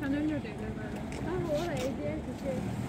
Sen önüne de böyle. Ben oraya diye bir şey. Teras.